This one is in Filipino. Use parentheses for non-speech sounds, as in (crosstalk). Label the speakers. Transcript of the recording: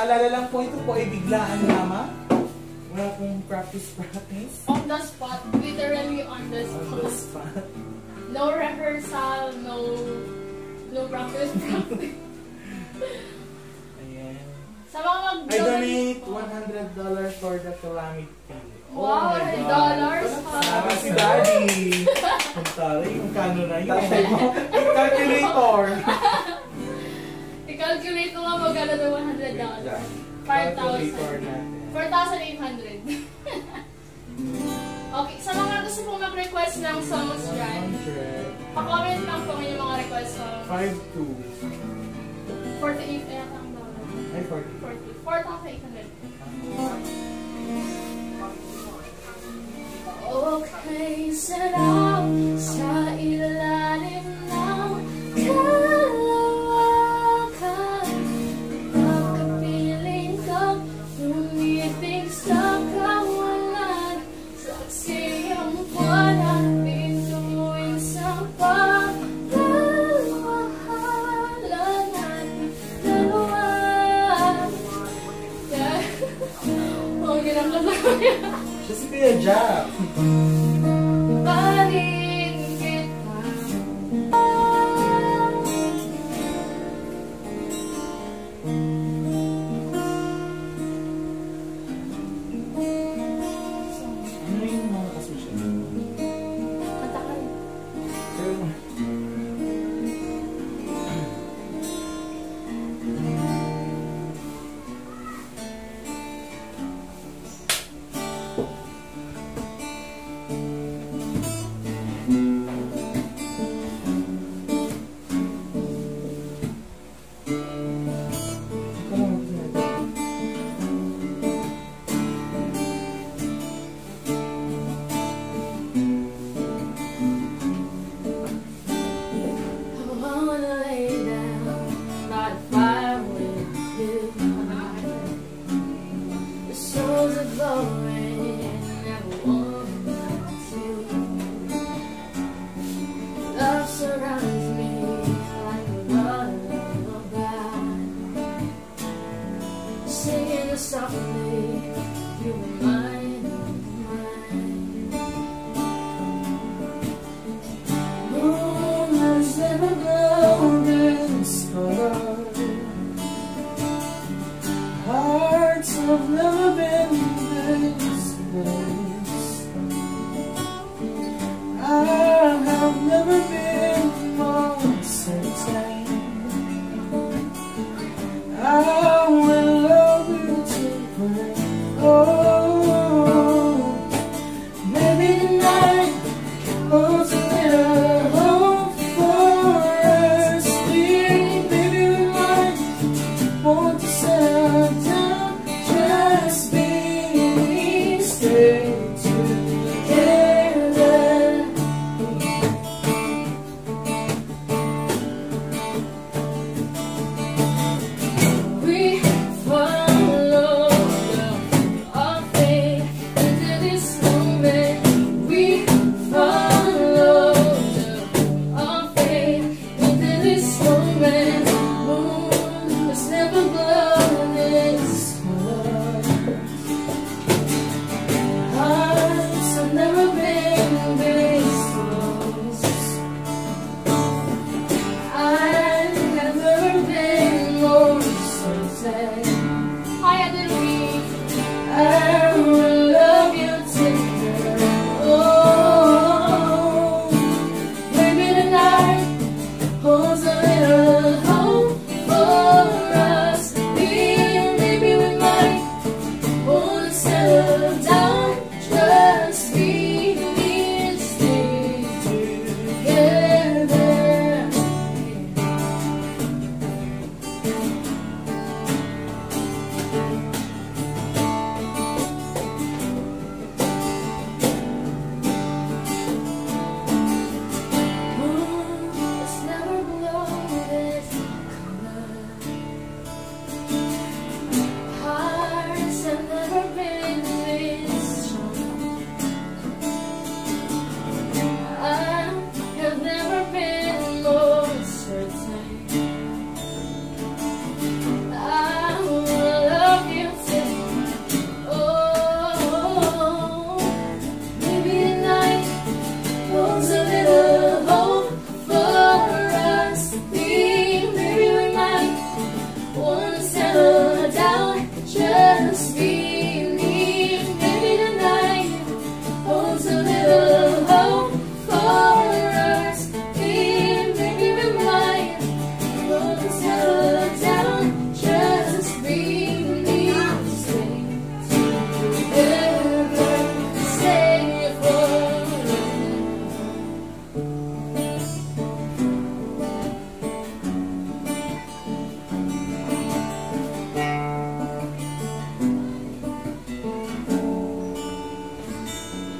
Speaker 1: paalala lang po, ito po ay biglaan lamang. Wala pong practice-practice.
Speaker 2: On the spot, literally on the
Speaker 1: On
Speaker 2: spot.
Speaker 1: the spot.
Speaker 2: No rehearsal, no no practice (laughs) practice.
Speaker 1: Ayan.
Speaker 2: Sa mga mag
Speaker 1: I donate $100 for the calamity.
Speaker 2: Wow,
Speaker 1: my
Speaker 2: $100?
Speaker 1: God. Salamat si Daddy. (laughs) Ang taray, yung kano na yun. Yung calculator. (laughs)
Speaker 2: I-calculate mo nga magkano ng $100. 5,000.
Speaker 1: Calculator natin.
Speaker 2: 4,800. okay, sa mga gusto pong mag-request ng songs dyan,
Speaker 1: 100.
Speaker 2: pa-comment lang po yung mga request sa
Speaker 1: 5-2.
Speaker 2: 48 kaya ang dollar.
Speaker 1: Ay, 40.
Speaker 2: 4,800. Okay, sarap sa
Speaker 1: Siya si Kuya Jack.
Speaker 2: make me. You
Speaker 1: tonight.
Speaker 2: Won't you